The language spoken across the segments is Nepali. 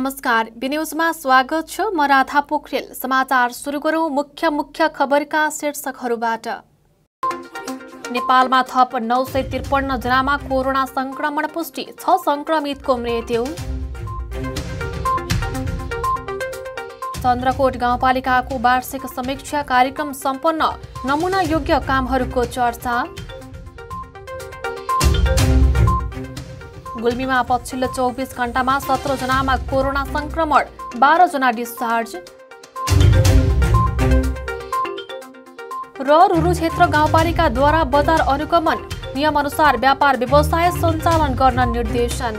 नमस्कार बिन्युजमा स्वागत छ म राधा पोखरेल। समाचार सुरु गरौँ मुख्य मुख्य खबरका शीर्षकहरूबाट। नेपालमा थप नौ सय त्रिपन्न जनामा कोरोना संक्रमण पुष्टि छ संक्रमितको मृत्यु। चन्द्रकोट गाउँपालिकाको वार्षिक समीक्षा कार्यक्रम सम्पन्न नमुना योग्य कामहरूको चर्चा। गुल्मीमा पछिल्लो चौबिस घण्टामा सत्रजनामा कोरोना संक्रमण बाह्रजना डिस्चार्ज। र रुरु क्षेत्र गाउँपालिकाद्वारा बजार अनुगमन नियमअनुसार व्यापार व्यवसाय सञ्चालन गर्न निर्देशन।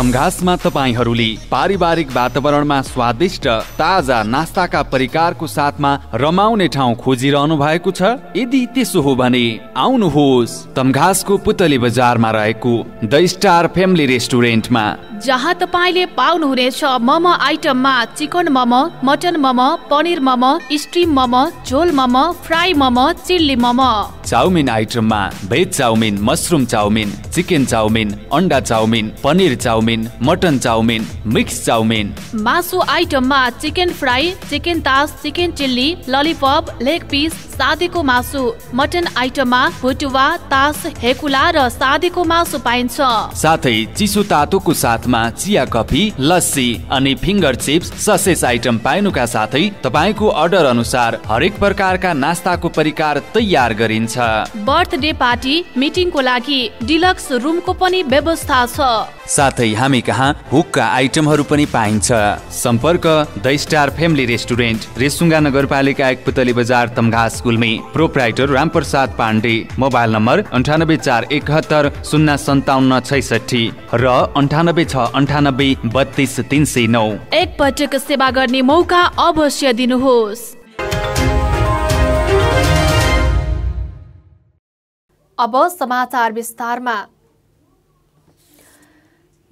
तमघासमा तपाईँहरूले पारिवारिक वातावरणमा स्वादिष्ट ताजा नास्ताका परिकारको साथमा रमाउने ठाउँ खोजिरहनु भएको छ? यदि त्यसो हो भने आउनुहोस् तमघासको पुतली बजारमा रहेको द स्टार फ्यामिली रेस्टुरेन्टमा। जहाँ तपाईँले पाउनुहुनेछ momo आइटममा chicken momo mutton momo paneer momo steam momo झोल momo fry momo chilli momo. Chowmein आइटममा veg chowmein mushroom chowmein chicken chowmein अन्डा chowmein paneer chowmein mutton chowmein mix chowmein. मासु आइटममा चिकन फ्राई चिकन तास chicken chilli lollipop leg piece सादेको मासु। मटन आइटममा भुटुवा तास हेकुला र सादेको मासु पाइन्छ। साथै चिसो तातोको साथमा चिया कफी लस्सी अनि फिङ्गर चिप्स ससेस आइटम पाइनुका साथै तपाईँको अर्डर अनुसार हरेक प्रकारका नास्ताको परिकार तयार गरिन्छ। बर्थडे पार्टी मिटिङको लागि डिलक्स रुमको पनि व्यवस्था छ। साथै हामी कहाँ हुक्का आइटमहरू पनि पाइन्छ। सम्पर्क the star family restaurant Resunga नगरपालिका एक Putali Bazar Tamghas Gulmi proprietor Ramprasad Pandey. Mobile number अन्ठानब्बे चार एकहत्तर शून्य सन्ताउन्न छैसठी र अन्ठानब्बे छ अन्ठानब्बे बत्तिस तिन सय नौ। एक सेवा गर्ने मौका अवश्य दिनुहोस्। अब समाचार विस्तारमा।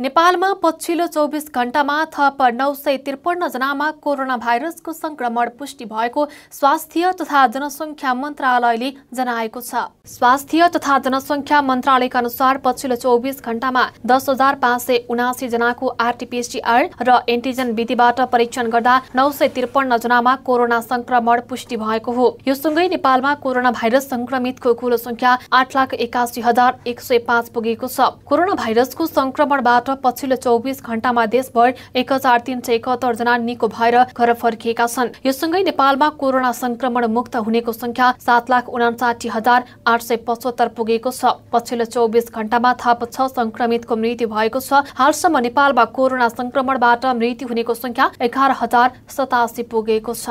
नेपालमा पछिल्लो चौबिस घण्टामा थप नौ सय त्रिपन्न जनामा कोरोना भाइरसको संक्रमण पुष्टि भएको स्वास्थ्य तथा जनसङ्ख्या मन्त्रालयले जनाएको छ। स्वास्थ्य तथा जनसङ्ख्या मन्त्रालयका अनुसार पछिल्लो चौबिस घण्टामा दस हजार पाँच सय उनासी जनाको आरटिपिसिआर र एन्टिजन विधिबाट परीक्षण गर्दा नौ सय त्रिपन्न जनामा कोरोना संक्रमण पुष्टि भएको हो। यो सँगै नेपालमा कोरोना भाइरस संक्रमितको कुल संख्या आठ लाख एकासी हजार एक सय पाँच पुगेको छ। कोरोना भाइरसको संक्रमणबाट पछिल्लो चौबिस घण्टामा देशभर एक हजार तिन सय एकहत्तर जना निको भएर घर फर्किएका छन्। यो सँगै नेपालमा कोरोना संक्रमण मुक्त हुनेको संख्या सात लाख उनासाठी हजार आठ सय पचहत्तर पुगेको छ। पछिल्लो चौबिस घण्टामा थप छ संक्रमितको मृत्यु भएको छ। हालसम्म नेपालमा कोरोना संक्रमणबाट मृत्यु हुनेको संख्या एघार हजार सतासी पुगेको छ।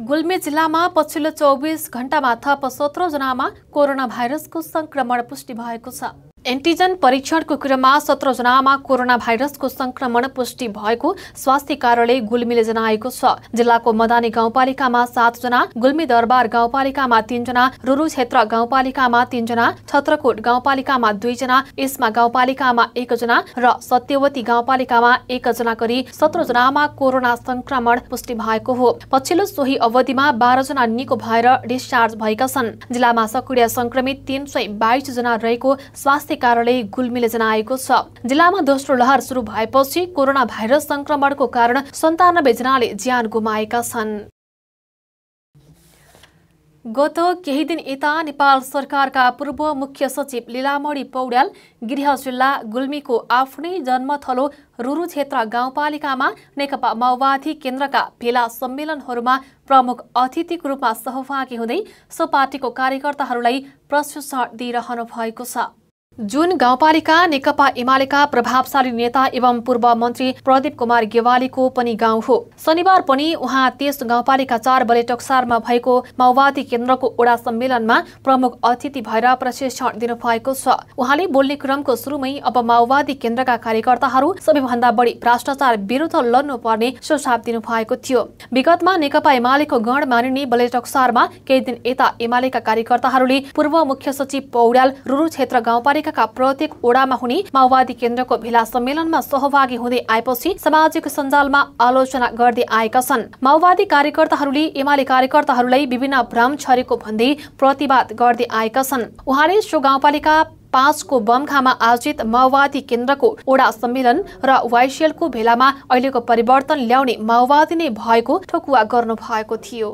गुल्मी जिल्लामा पछिल्लो चौबिस घण्टामा थप सत्र जनामा कोरोना भाइरसको संक्रमण पुष्टि भएको छ। एन्टिजन परीक्षणको क्रममा सत्र जनामा कोरोना भाइरसको संक्रमण पुष्टि भएको स्वास्थ्य कार्यालय गुल्मीले जनाएको छ। जिल्लाको मदानी गाउँपालिकामा सातजना गुल्मी दरबार गाउँपालिकामा तीनजना रुरु क्षेत्र गाउँपालिकामा तीनजना छत्रकोट गाउँपालिकामा दुईजना इस्मा गाउँपालिकामा एकजना र सत्यवती गाउँपालिकामा एकजना गरी सत्र जनामा कोरोना संक्रमण पुष्टि भएको हो। पछिल्लो सोही अवधिमा बाह्रजना निको भएर डिस्चार्ज भएका छन्। जिल्लामा सक्रिय संक्रमित तीन सय बाइस जना रहेको स्वास्थ्य स्वास्थ्य कार्यालय गुल्मीले जनाएको छ। जिल्लामा दोस्रो लहर सुरु भएपछि कोरोना भाइरस संक्रमणको कारण सन्तानब्बे जनाले ज्यान गुमाएका छन्। गत केही दिन यता नेपाल सरकारका पूर्व मुख्य सचिव लीलामणि पौड्याल गृह जिल्ला गुल्मीको आफ्नै जन्मथलो रुरु क्षेत्र गाउँपालिकामा नेकपा माओवादी केन्द्रका भेला सम्मेलनहरूमा प्रमुख अतिथिको रूपमा सहभागी हुँदै सो पार्टीको कार्यकर्ताहरूलाई प्रशिक्षण दिइरहनु भएको छ। जुन गाउँपालिका नेकपा एमालेका प्रभावशाली नेता एवं पूर्व मन्त्री प्रदीप कुमार गेवालीको पनि गाउँ हो। शनिबार पनि उहाँ त्यस गाउँपालिका चार बलेटक्सारमा भएको माओवादी केन्द्रको ओडा सम्मेलनमा प्रमुख अतिथि भएर प्रशिक्षण दिनुभएको छ। उहाँले बोल्ने क्रमको सुरुमै अब माओवादी केन्द्रका कार्यकर्ताहरू सबैभन्दा बढी भ्रष्टाचार विरुद्ध लड्नुपर्ने सुझाव दिनुभएको थियो। विगतमा नेकपा एमालेको गण मानिने बलेटक्सारमा केही दिन यता एमालेका कार्यकर्ताहरूले पूर्व मुख्य सचिव पौड्याल रुरु क्षेत्र गाउँपालिका गाउँपालिकाका प्रत्येक ओडामा हुने माओवादी केन्द्रको भेला सम्मेलनमा सहभागी हुँदै आएपछि सामाजिक सञ्जालमा आलोचना गर्दै आएका छन्। माओवादी कार्यकर्ताहरूले एमाले कार्यकर्ताहरूलाई विभिन्न भ्रम छरेको भन्दै प्रतिवाद गर्दै आएका छन्। उहाँले सो गाउँपालिका पाँचको बमखामा आयोजित माओवादी केन्द्रको ओडा सम्मेलन र वाइसिएलको भेलामा अहिलेको परिवर्तन ल्याउने माओवादी नै भएको ठोकुवा गर्नु भएको थियो।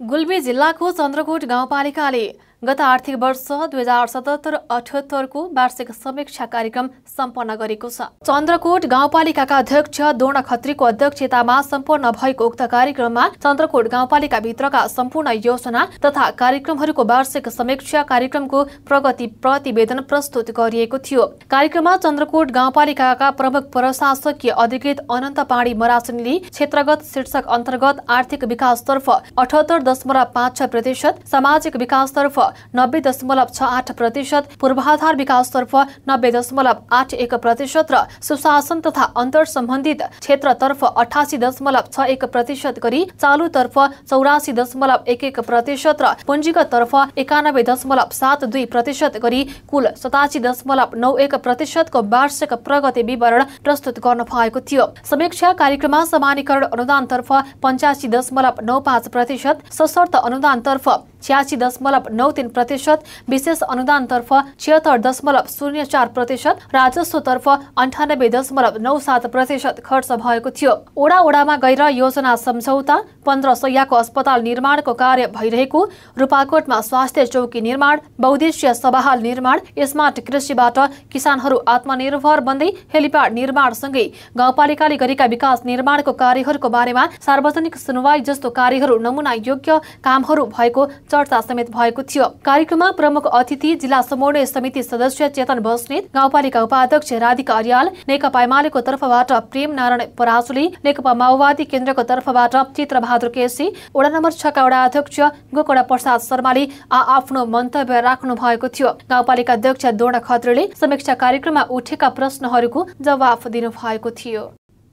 गुल्मी जिल्लाको चन्द्रकोट गाउँपालिकाले गत आर्थिक वर्ष दुई हजार सतहत्तर अठहत्तरको वार्षिक समीक्षा कार्यक्रम सम्पन्न गरेको छ। चन्द्रकोट गाउँपालिकाका अध्यक्ष दोर्ण खत्रीको अध्यक्षतामा सम्पन्न भएको उक्त कार्यक्रममा चन्द्रकोट गाउँपालिका भित्रका सम्पूर्ण योजना तथा कार्यक्रमहरूको वार्षिक समीक्षा कार्यक्रमको प्रगति प्रतिवेदन प्रस्तुत गरिएको थियो। कार्यक्रममा चन्द्रकोट गाउँपालिकाका प्रमुख प्रशासकीय अधिकृत अनन्त पाणी मरासनीले क्षेत्रगत शीर्षक अन्तर्गत आर्थिक विकासतर्फ अठहत्तर दशमलव पाँच छ प्रतिशत सामाजिक विकासतर्फ नब्बे दशमलव छ आठ प्रतिशत पूर्वाधार विकासतर्फ नब्बे दशमलव आठ एक प्रतिशत र सुशासन तथा अन्तर सम्बन्धित क्षेत्रतर्फ अठासी दशमलव छ एक प्रतिशत गरी चालुतर्फ चौरासी दशमलव एक एक प्रतिशत र पुँजीगततर्फ एकानब्बे दशमलव सात दुई प्रतिशत गरी कुल सतासी दशमलव नौ एक प्रतिशतको वार्षिक प्रगति विवरण प्रस्तुत गर्नु भएको थियो। समीक्षा कार्यक्रममा समानीकरण अनुदानतर्फ पञ्चासी दशमलव नौ पाँच प्रतिशत सशर्त अनुदानतर्फ छ्यासी दशमलव नौ तिन प्रतिशत विशेष अनुदानतर्फ छिहत्तर दशमलव शून्य चार प्रतिशत राजस्वतर्फ अन्ठानब्बे दशमलव नौ सात प्रतिशत खर्च भएको थियो। ओडा ओडामा गएर योजना सम्झौता पन्ध्र सयको अस्पताल निर्माणको कार्य भइरहेको रूपाकोटमा स्वास्थ्य चौकी निर्माण बहुद्देश्य सभाहाल निर्माण स्मार्ट कृषिबाट किसानहरू आत्मनिर्भर बन्दै हेलिप्याड निर्माणसँगै गाउँपालिकाले गरेका विकास निर्माणको कार्यहरूको बारेमा सार्वजनिक सुनवाई जस्तो कार्यहरू नमुना योग्य कामहरू भएको चर्चा समेत भएको थियो। कार्यक्रममा प्रमुख अतिथि जिल्ला समन्वय समिति सदस्य चेतन बस्नेत गाउँपालिका उपाध्यक्ष राधिका अर्याल नेकपा एमालेको तर्फबाट प्रेम नारायण पराजुली नेकपा माओवादी केन्द्रको तर्फबाट चित्रबहादुर केसी वडा नम्बर छका वडा अध्यक्ष गोकड़ा प्रसाद शर्माले आफ्नो मन्तव्य राख्नु भएको थियो। गाउँपालिका अध्यक्ष दोर्ण खत्रीले समीक्षा कार्यक्रममा उठेका प्रश्नहरूको जवाफ दिनु भएको थियो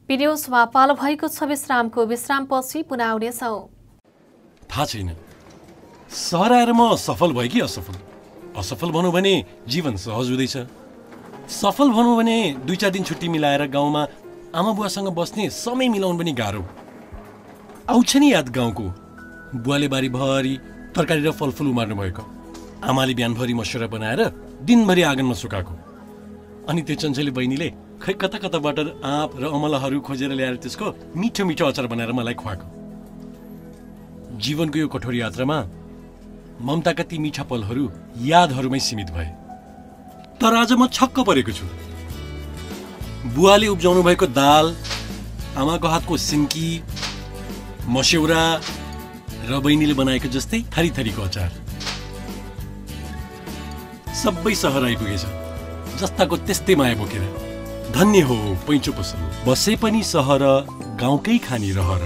पालो भएको छ विश्रामको विश्रामपछि पुनः आउनेछौँ थाहा छैन। सहर आएर म सफल भएँ कि असफल? असफल भनौँ भने जीवन सहज हुँदैछ। सफल भनौँ भने दुई चार दिन छुट्टी मिलाएर गाउँमा आमा बुवासँग बस्ने समय मिलाउनु पनि गाह्रो। आउँछ नि याद गाउँको। बुवाले बारीभरि तरकारी र फलफुल उमार्नु भएको। आमाले बिहानभरि मसुरा बनाएर दिनभरि आँगनमा सुकाएको। अनि त्यो चञ्चली बहिनीले खै कता कताबाट आँप र अमलाहरू खोजेर ल्याएर त्यसको मिठो मिठो अचार बनाएर मलाई खुवाएको। जीवनको यो कठोर यात्रामा ममताका ती मिठा पलहरू यादहरूमै सीमित भए। तर आज म छक्क परेको छु। बुवाले उब्जाउनु भएको दाल आमाको हातको सिन्की मस्यौरा र बहिनीले बनाएको जस्तै थरी थरीको अचार। सबै सहर आइपुगेछ जस्ताको त्यस्तै माया बोकेर। धन्य हो पैँचो पसल। बसे पनि सहर गाउँकै खानी रहर।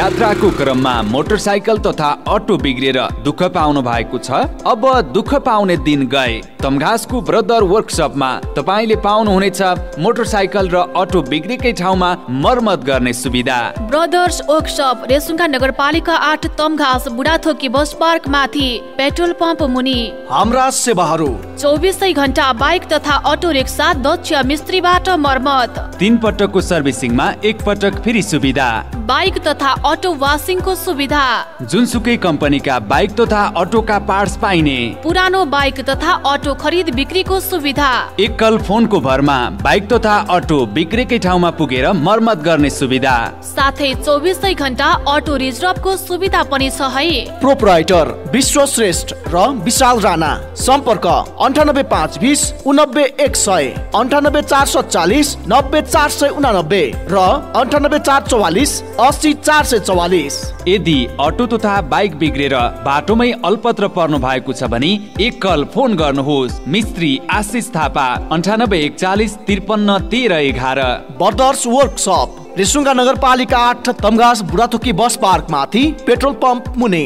यात्राको क्रममा मोटरसाइकल तथा अटो बिग्रिएर दुःख पाउनु भएको छ। अब दुःख पाउने दिन गए। तमघासको ब्रदर वर्कसपमा तपाईँले पाउनुहुनेछ मोटरसाइकल र अटो बिग्रेकै ठाउँमा मर्मत गर्ने सुविधा। ब्रदर्स वर्कसप रेसुङ्गा नगरपालिका आठ तमघास बुढाथोकी बस पार्क माथि पेट्रोल पम्प मुनि। हाम्रा सेवाहरू चौबिसै घन्टा बाइक तथा अटो रिक्सा दक्ष मिस्त्रीबाट मर्मत। तीन पटकको सर्भिसिङमा एक पटक फ्री सुविधा। बाइक तथा अटो वासिङको सुविधा। जुनसुकै कम्पनीका बाइक तथा अटोका पार्ट्स पाइने। पुरानो बाइक तथा अटो खरिद बिक्रीको सुविधा। एकल फोनको भरमा बाइक तथा अटो बिग्रेकै ठाउँमा पुगेर मर्मत गर्ने सुविधा। साथै चौबिसै घन्टा अटो रिजर्भको सुविधा पनि छ है। प्रोपराइटर विश्व श्रेष्ठ र विशाल राणा। सम्पर्क अन्ठानब्बे पाँच बिस उनब्बे एक सय अन्ठानब्बे चार सय चालिस नब्बे चार सय उनानब्बे र अन्ठानब्बे चार चौवालिस अस्सी चार सय चौवालिस। यदि अटो तथा बाइक बिग्रेर बाटोमै अल्पत्र पर्नु भएको छ भने एक कल फोन गर्नुहोस्। मिस्त्री आशिष थापा अन्ठानब्बे एकचालिस त्रिपन्न तेह्र एघार। बर्दर्स वर्कसप रेसुङ्गा नगरपालिका आठ तमघास बुढाथोकी बस पार्क माथि पेट्रोल पम्प मुनि।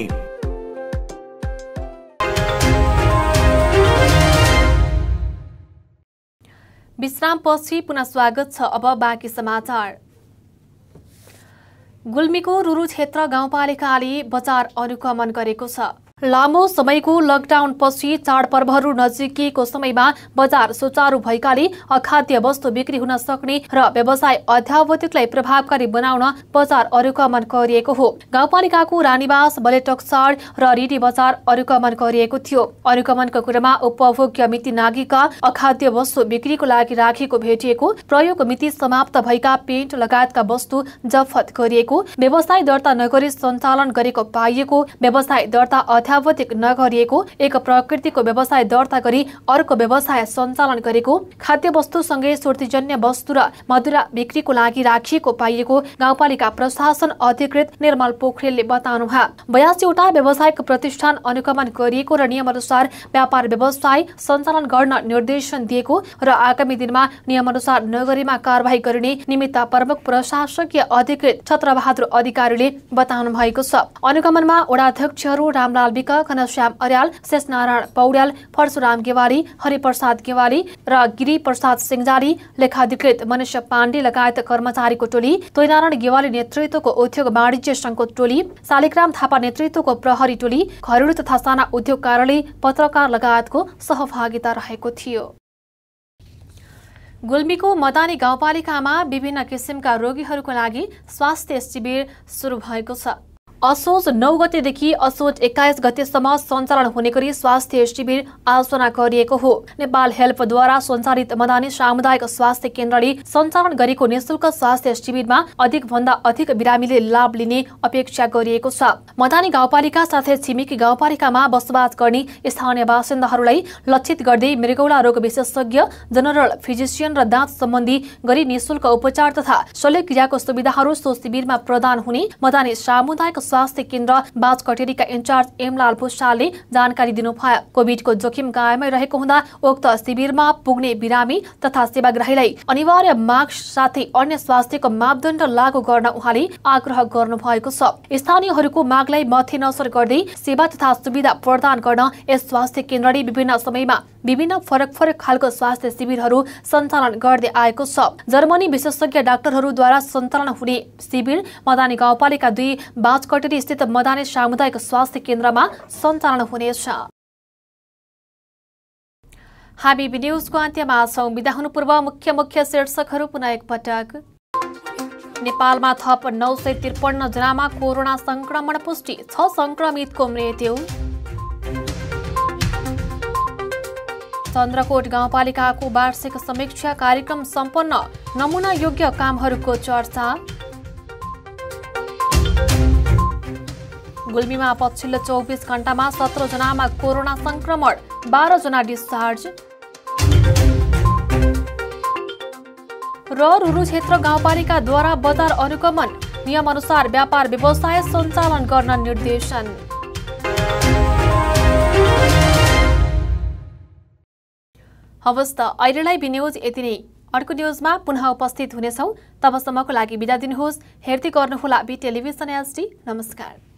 विश्रामपछि पुनः स्वागत छ अब बाँकी समाचार। गुल्मीको रुरु क्षेत्र गाउँपालिकाले बजार अनुगमन गरेको छ। लामो समयको लकडाउन पछि चाडपर्वहरू नजिकिएको समयमा बजार सुचारू भएकाले अखाद्य वस्तु बिक्री हुन सक्ने र व्यवसाय अध्यावधिकलाई प्रभावकारी बनाउन बजार अनुगमन गरिएको हो। गाउँपालिकाको रानीवास बलेटक चाड र रिडी बजार अनुगमन गरिएको थियो। अनुगमनको क्रममा उपभोग्य मिति नागेका अखाद्य वस्तु बिक्रीको लागि राखेको भेटिएको प्रयोग मिति समाप्त भएका पेन्ट लगायतका वस्तु जफत गरिएको व्यवसाय दर्ता नगरी सञ्चालन गरेको पाइएको व्यवसाय दर्ता अध्यावधिक नगरिएको एक प्रकृतिको व्यवसाय दर्ता गरी अर्को व्यवसाय सञ्चालन गरेको खाद्य वस्तुसँगै सुर्तीजन्य वस्तु र मदिरा बिक्रीको लागि राखिएको पाइएको गाउँपालिका प्रशासन अधिकृत निर्मल पोखरेलले बताउनुभयो। बयासीवटा व्यावसायिक प्रतिष्ठान अनुगमन गरिएको र नियमअनुसार व्यापार व्यवसाय सञ्चालन गर्न निर्देशन दिएको र आगामी दिनमा नियमअनुसार नगरीमा कारवाही गरिने निमित्त प्रमुख प्रशासकीय अधिकृत छत्रबहादुर अधिकारीले बताउनु भएको छ। अनुगमनमा वडाध्यक्षहरू रामलाल विक घनश्याम अर्याल शेषनारायण पौड्याल परशुराम गेवाली हरिप्रसाद गेवाली र गिरी प्रसाद सिंहजारी लेखाधिकृत मनुष्य पाण्डे लगायत कर्मचारीको टोली तोयनारायण गेवाली नेतृत्वको उद्योग वाणिज्य संघको टोली शालिग्राम थापा नेतृत्वको प्रहरी टोली घरेलु तथा साना उद्योग कार्यालय पत्रकार लगायतको सहभागिता रहेको थियो। गुल्मीको मदानी गाउँपालिकामा विभिन्न किसिमका रोगीहरूको लागि स्वास्थ्य शिविर सुरु भएको छ। असोज नौ गतेदेखि असोज एक्काइस गतेसम्म सञ्चालन हुने गरी स्वास्थ्य शिविर आयोजना गरिएको हो। नेपाल हेल्पद्वारा सञ्चालित मदानी सामुदायिक स्वास्थ्य केन्द्रले सञ्चालन गरेको निशुल्क स्वास्थ्य शिविरमा अधिक भन्दा अधिक बिरामीले लाभ लिने अपेक्षा गरिएको छ। मदानी गाउँपालिका साथै छिमेकी गाउँपालिकामा बसोबास गर्ने स्थानीय बासिन्दाहरूलाई लक्षित गर्दै मृगौला रोग विशेषज्ञ जनरल फिजिसियन र दाँत सम्बन्धी गरी निशुल्क उपचार तथा शल्यक्रियाको सुविधाहरू सो शिविरमा प्रदान हुने मदानी सामुदायिक स्वास्थ्य केन्द्र बाज कटेरीका इन्चार्ज एमलाल भूषालले जानकारी दिनुभयो। कोभिडको जोखिम कायमै रहेको हुँदा उक्त शिविरमा पुग्ने बिरामी तथा सेवाग्राहीलाई अनिवार्य मास्क साथै अन्य स्वास्थ्यको मापदण्ड लागू गर्न उहाँले आग्रह गर्नु भएको छ। स्थानीयहरूको मागलाई मध्यनजर गर्दै सेवा तथा सुविधा प्रदान गर्न यस स्वास्थ्य केन्द्रले विभिन्न समयमा विभिन्न फरक फरक खालको स्वास्थ्य शिविरहरू सञ्चालन गर्दै आएको छ। जर्मनी विशेषज्ञ डाक्टरहरूद्वारा सञ्चालन हुने शिविर मदानी गाउँपालिका दुई बाजकटेरी स्थित मदानी सामुदायिक स्वास्थ्य केन्द्रमा सञ्चालन हुनेछ। हामी न्युजको अन्त्यमा छौँ। बिदा हुनु पूर्व मुख्य मुख्य शीर्षकहरू पुनः एकपटक नेपालमा थप नौ सय त्रिपन्न जनामा कोरोना संक्रमण पुष्टि छ संक्रमितको मृत्यु। चन्द्रकोट गाउँपालिकाको वार्षिक समीक्षा कार्यक्रम सम्पन्न। नमुना योग्य कामहरूको चर्चा। गुल्मीमा पछिल्लो चौबिस घण्टामा सत्र जनामा कोरोना संक्रमण बाह्र जना डिस्चार्ज। र रुरु क्षेत्र गाउँपालिकाद्वारा बजार अनुगमन नियमअनुसार व्यापार व्यवसाय सञ्चालन गर्न निर्देशन। हवस् त अहिलेलाई बिन्युज यति नै। अर्को न्युजमा पुनः उपस्थित हुनेछौँ। तबसम्मको लागि बिदा दिनुहोस्। हेर्दै गर्नुहोला बी टेलिभिजन एसडी। नमस्कार।